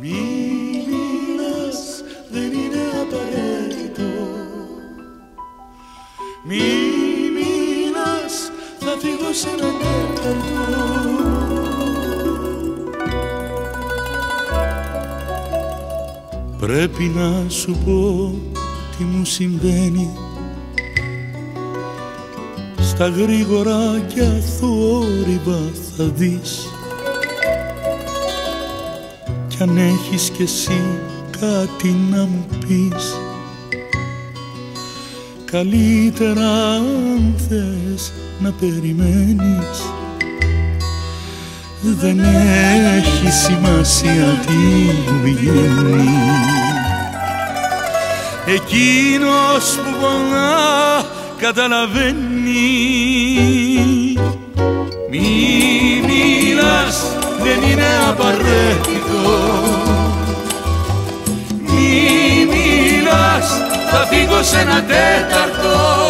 Μιλίνας δεν είναι απαραίτητο. Μη μείνας θα φύγω σε ένα τέταρτο Πρέπει να σου πω τι μου συμβαίνει. Στα γρήγορα και αθόρυβα θα δεις κι αν έχεις κι εσύ κάτι να μου πεις Καλύτερα αν θες να περιμένεις. Δεν έχει σημασία τι μου βγαίνει Εκείνος που πονά καταλαβαίνει. Μη μιλάς δεν είναι απαραίτητο θα φύγω σε ένα τέταρτο.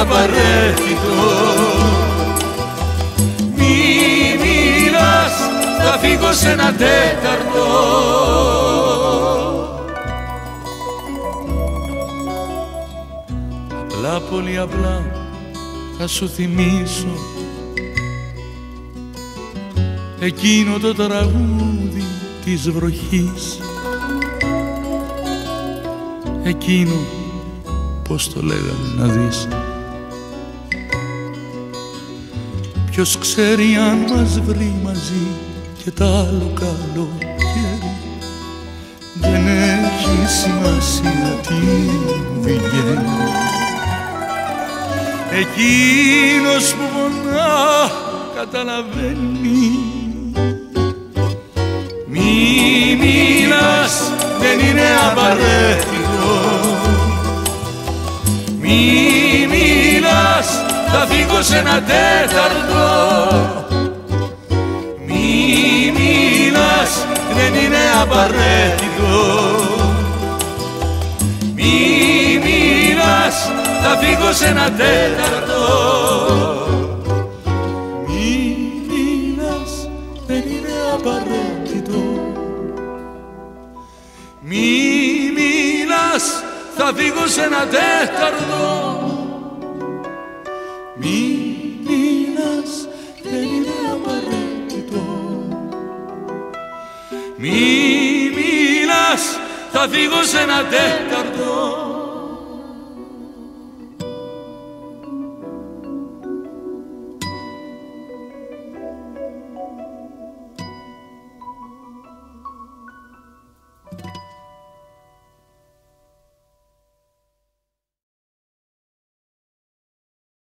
Απαραίτητο. Μη μιλάς, θα φύγω σε ένα τέταρτο. Απλά πολύ απλά θα σου θυμίσω εκείνο το τραγούδι της βροχής. Εκείνο πως το λέγανε να δεις. Ποιος ξέρει αν μας βρει μαζί και τ' άλλο καλοκαίρι Δεν έχει σημασία τι βγαίνει. Εκείνος που πονά καταλαβαίνει δεν είναι απαραίτητο Μη θα φύγω σε ένα τέταρτο. Μη μιλάς, δεν είναι απαραίτητο Μη μιλάς, θα φύγω σε ένα τέταρτο Μη μιλάς, θα φύγω σε ένα τέταρτο. Μη μιλάς, δεν είναι απαραίτητο. Μη μιλάς, θα φύγω σε ένα τέταρτο